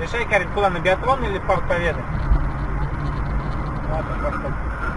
Решай, Карин, куда, на биатлон или в Парк Победы? Ладно, он, Победы.